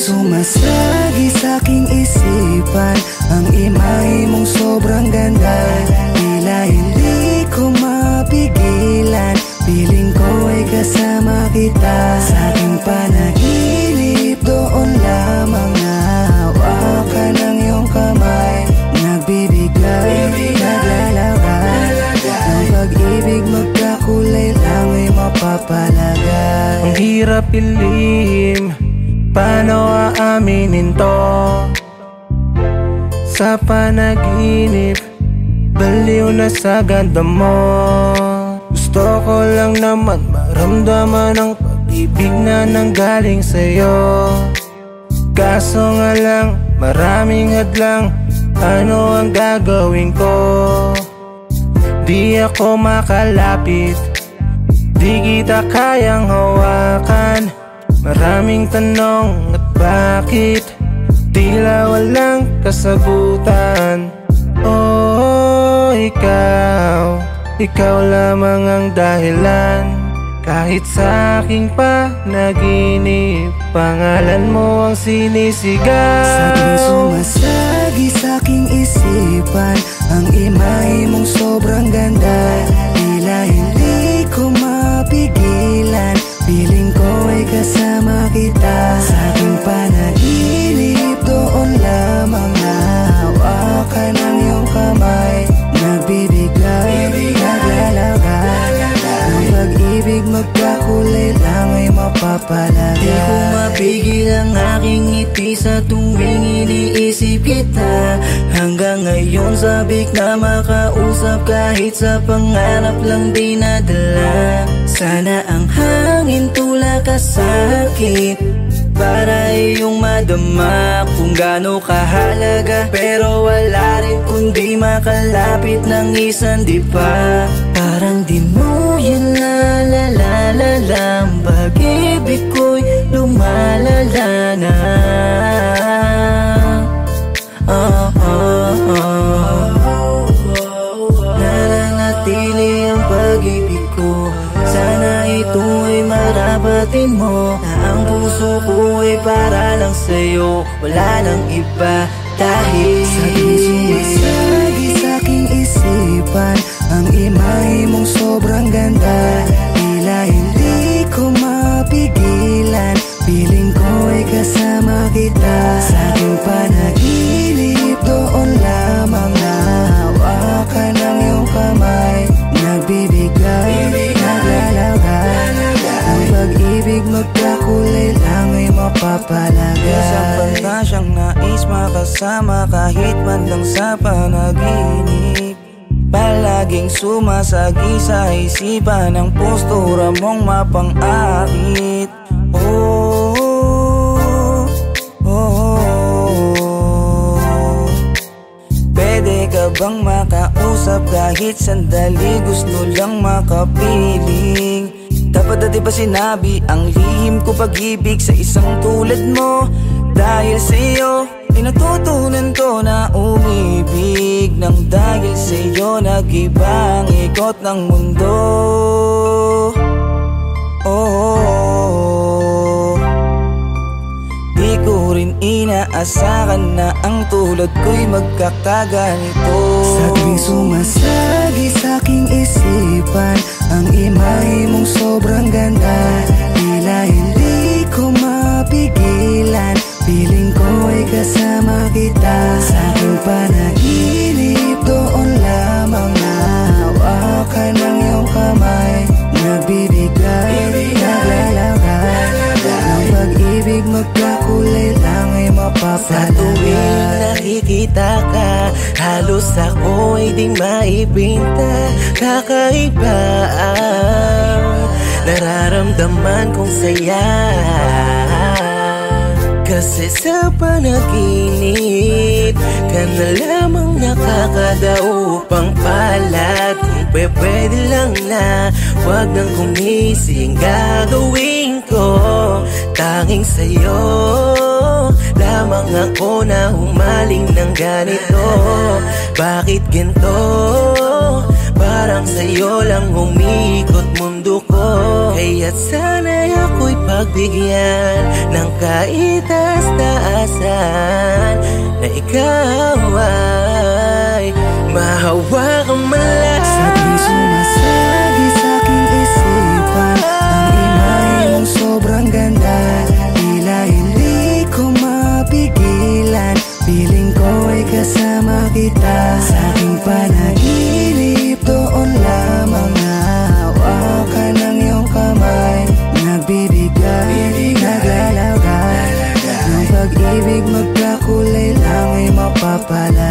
sumasagi sa aking isipan. Ang imahe mong sobrang ganda Tila hindi ko mapigilan. Piling ko ay kasama kita. Sa aking panaginip Doon lamang nahawakan ng iyong kamay. Nagbibigay, naglalakad Ang pag-ibig magkakulay lang ay mapapalagay. Ang hirap ilihim Paano aaminin to? Sa panaginip Baliw na sa ganda mo Gusto ko lang naman maramdaman ang pag-ibig na nanggaling sa'yo Kaso nga lang, maraming hadlang Ano ang gagawin ko? Di ako makalapit Di kita kayang hawakan Maraming tanong at bakit Tila walang kasagutan? Oh, ikaw Ikaw lamang ang dahilan. Kahit sa aking panaginip Pangalan mo ang sinisigaw. Sa tuwing sumasagi sa aking isipan Ang imahe mong sobrang ganda. Tila hindi ko mapigilan ay kasama kita. Sa aking panaginip Doon lamang nahawakan ng iyong kamay. Nagbibigay, naglalakad Ang pag-ibig magkakulay lang ay mapapalagay Di ko ang aking ngiti sa tuwing iniisip kita. Hanggang ngayon sabik na makausap kahit sa pangarap lang dinadala. Sana ang tula ka sa akin. Para iyong madama kung gaano kahalaga. Pero wala rin kundi makalapit ng isang di ba Parang di mo yan nalalala Ang pag-ibig ko'y lumalala na marapatin mo Na ang puso ko ay para lang sa'yo. Wala nang iba dahil Sa tuwing sumasagi sa aking isipan Ang imahe mong sobrang ganda. Tila hindi ko mapigilan Piling ko ay kasama kita. Sa aking panaginip Doon lamang nahawakan ng iyong kamay. Nagbibigay, Ang pag-ibig magkakulay lang ay mapapalagay Isang pantasyang nais makasama kahit man lang sa panaginip. Palaging sumasagi sa isipan ang postura mong mapang-akit Oh, oh, oh. Pwede ka bang makausap kahit sandali gusto lang makapiling Dapat dati ba sinabi ang lihim ko pag-ibig sa isang tulad mo? Dahil sa iyo ay natutunan ko na umibig Nang dahil sa iyo nag-iba ikot ng mundo. Oh, Di ko rin inaasahan na ang tulad ko'y magkakaganito. Sa tuwing sumasagi sa aking isipan Ang imahe mong sobrang ganda Tila hindi ko mapigilan. Piling ko ay kasama kita. Sa aking panaginip Sa tuwing nakikita ka Halos ako'y di maibinta Kakaiba ang Nararamdaman kong saya. Kasi sa panaginip Ka na lamang nakakadaupang palad. Kung pwede lang na Huwag nang kumising. Gagawin ko Tanging sa'yo Lamang ako na humaling ng ganito Bakit ganito? Parang sa'yo lang umiikot mundo ko Kaya't sana'y ako'y pagbigyan Ng kaitas-taasan Na ikaw ay mahawakan man lang kita. Sa aking panaginip Doon lamang nahawakan ng iyong kamay. Nagbibigay, naglalagay Ng pag-ibig magkakulay lang ay mapapalagay